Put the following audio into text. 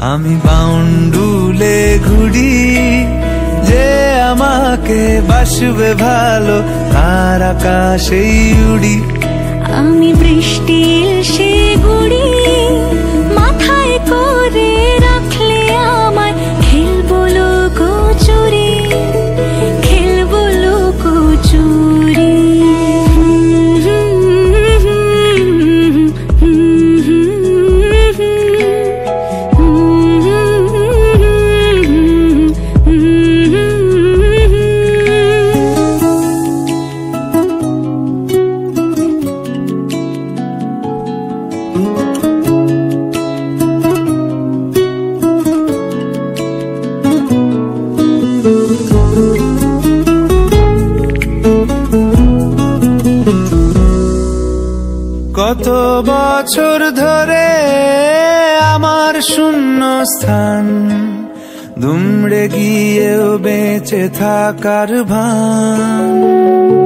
আমি বাউন্ডুলে ঘুরি যে আমাকে বাসবে ভালো আর আকাশেই উড়ি। কত বছর ধরে আমার শূন্য স্থান দুমড়ে গিয়েও বেঁচে থাকার ভান।